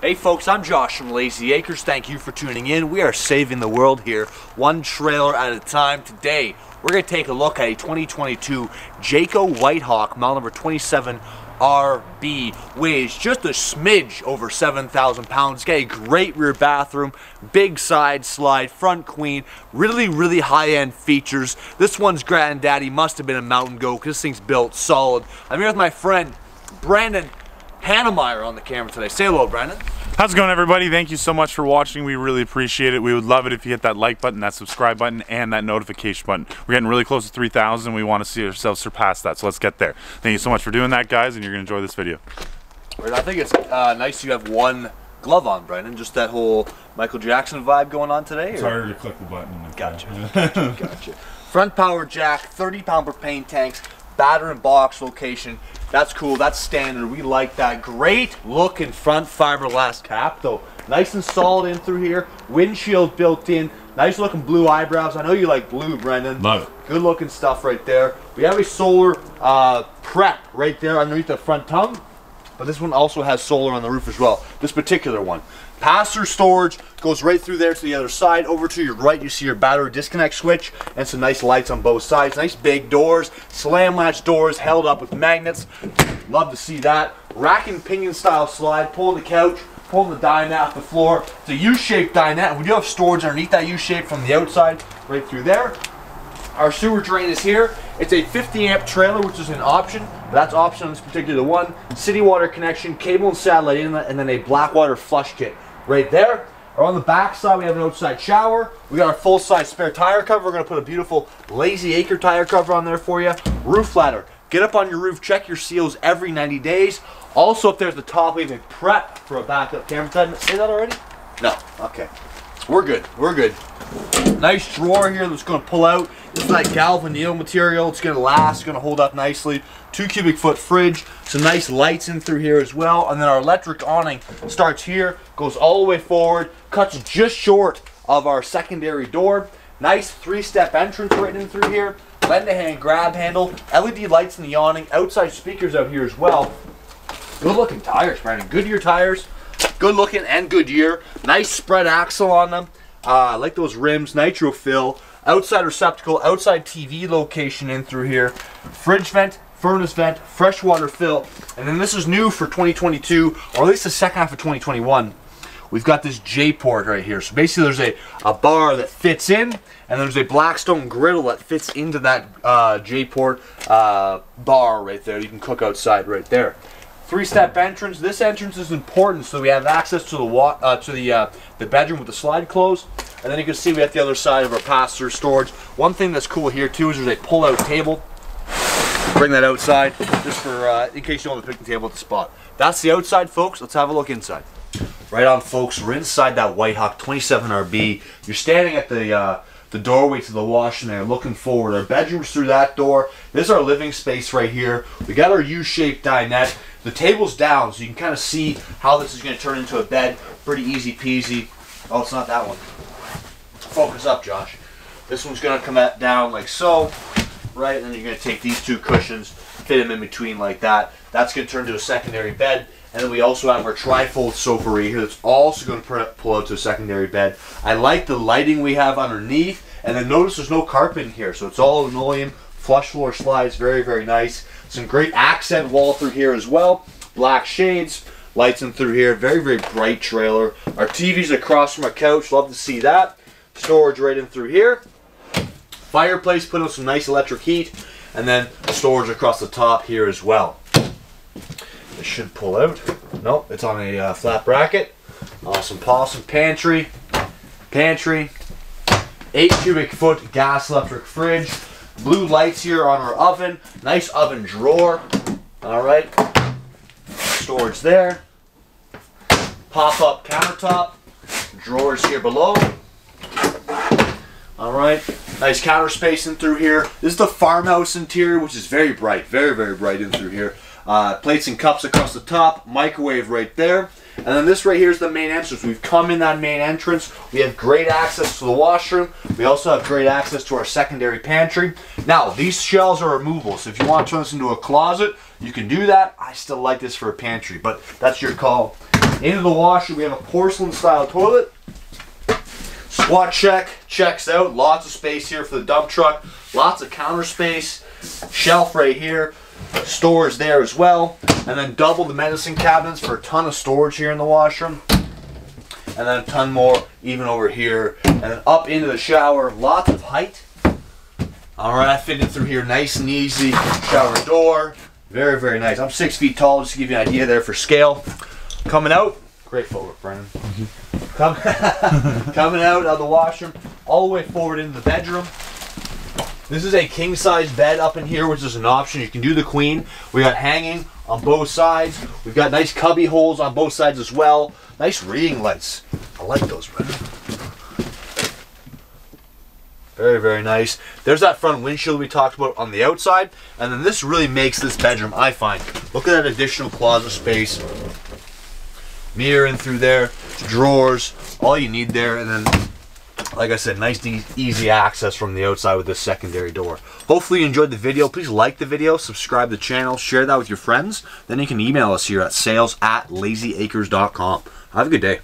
Hey folks, I'm Josh from Layzee Acres. Thank you for tuning in. We are saving the world here, one trailer at a time. Today, we're going to take a look at a 2022 Jayco Whitehawk, model number 27 RB. Weighs just a smidge over 7,000 pounds. Got a great rear bathroom, big side slide, front queen, really, really high-end features. This one's granddaddy must have been a mountain goat because this thing's built solid. I'm here with my friend, Brandon Hannemeyer on the camera today. Say hello, Brandon. How's it going everybody? Thank you so much for watching. We really appreciate it. We would love it if you hit that like button, that subscribe button, and that notification button. We're getting really close to 3,000. We want to see ourselves surpass that, so let's get there. Thank you so much for doing that, guys, and you're going to enjoy this video. I think it's uh, nice you have one glove on, Brandon. Just that whole Michael Jackson vibe going on today? It's harder to click the button. Gotcha. gotcha. gotcha. Front power jack, 30 pound propane tanks, batter and box location. That's cool. That's standard. We like that. Great looking front fiberglass cap, though. Nice and solid in through here. Windshield built in. Nice looking blue eyebrows. I know you like blue, Brendan. Love it. Good looking stuff right there. We have a solar uh, prep right there underneath the front tongue. But this one also has solar on the roof as well. This particular one. Pass-through storage goes right through there to the other side. Over to your right, you see your battery disconnect switch and some nice lights on both sides. Nice big doors, slam latch doors held up with magnets. Love to see that. Rack and pinion style slide, pulling the couch, pulling the dinette off the floor. It's a U-shaped dinette. We do have storage underneath that U-shape from the outside right through there. Our sewer drain is here. It's a 50 amp trailer, which is an option. That's option on this particular one. City water connection, cable and satellite inlet, and then a black water flush kit right there. Or on the back side, we have an outside shower. We got our full-size spare tire cover. We're gonna put a beautiful Layzee Acre tire cover on there for you. Roof ladder. Get up on your roof, check your seals every 90 days. Also up there at the top, we have a prep for a backup camera. Did I say that already? No, okay. We're good, we're good. Nice drawer here that's gonna pull out. Is like galvanneal material. It's gonna last, gonna hold up nicely. Two cubic foot fridge, some nice lights in through here as well. And then our electric awning starts here, goes all the way forward, cuts just short of our secondary door. Nice three-step entrance right in through here. Lend-a-hand grab handle, LED lights in the awning, outside speakers out here as well. Good looking tires, Brandon. Goodyear tires. Good looking and Goodyear. Nice spread axle on them. Uh, I like those rims. Nitro fill. Outside receptacle. Outside TV location in through here. Fridge vent. Furnace vent. Freshwater fill. And then this is new for 2022, or at least the second half of 2021. We've got this J-port right here. So basically there's a, a bar that fits in, and there's a Blackstone griddle that fits into that uh, J-port uh, bar right there. You can cook outside right there. Three-step entrance. This entrance is important, so we have access to the uh, to the uh, the bedroom with the slide closed. And then you can see we have the other side of our pass-through storage. One thing that's cool here too is there's a pull-out table. Bring that outside just for uh, in case you want to pick table at the spot. That's the outside, folks. Let's have a look inside. Right on, folks. We're inside that Whitehawk 27RB. You're standing at the uh, the doorway to the wash and there looking forward. Our bedroom's through that door. This is our living space right here. We got our U-shaped dinette. The table's down, so you can kind of see how this is going to turn into a bed. Pretty easy peasy. Oh, it's not that one. Focus up, Josh. This one's going to come down like so, right? And then you're going to take these two cushions, fit them in between like that. That's going to turn to a secondary bed. And then we also have our trifold sofa here that's also going to pull out to a secondary bed. I like the lighting we have underneath. And then notice there's no carpet in here, so it's all linoleum. Flush floor slides, very, very nice. Some great accent wall through here as well. Black shades, lights in through here. Very, very bright trailer. Our TV's across from a couch. Love to see that. Storage right in through here. Fireplace, put on some nice electric heat. And then storage across the top here as well. It should pull out. Nope, it's on a uh, flat bracket. Awesome possum pantry. Pantry. 8 cubic foot gas electric fridge. Blue lights here on our oven. Nice oven drawer. Alright. Storage there. Pop-up countertop. Drawers here below. Alright. Nice counter space in through here. This is the farmhouse interior, which is very bright. Very, very bright in through here. Uh, plates and cups across the top. Microwave right there. And then this right here is the main entrance. We've come in that main entrance. We have great access to the washroom. We also have great access to our secondary pantry. Now, these shelves are removable. So if you want to turn this into a closet, you can do that. I still like this for a pantry, but that's your call. Into the washroom, we have a porcelain style toilet. Squat check, checks out. Lots of space here for the dump truck. Lots of counter space. Shelf right here. Storage there as well. And then double the medicine cabinets for a ton of storage here in the washroom. And then a ton more even over here. And then up into the shower. Lots of height. Alright, I fit it through here nice and easy. Shower door. Very, very nice. I'm six feet tall, just to give you an idea there for scale. Coming out, great footwork, Brennan. Mm-hmm. Come, coming out of the washroom, all the way forward into the bedroom. This is a king size bed up in here, which is an option. You can do the queen. We got hanging on both sides. We've got nice cubby holes on both sides as well. Nice reading lights. I like those. Very, very nice. There's that front windshield we talked about on the outside. And then this really makes this bedroom, I find. Look at that additional closet space. Mirror in through there, drawers, all you need there. And then, like I said, nice easy access from the outside with this secondary door. Hopefully you enjoyed the video. Please like the video, subscribe the channel, share that with your friends. Then you can email us here at sales at layzeeacres.com. Have a good day.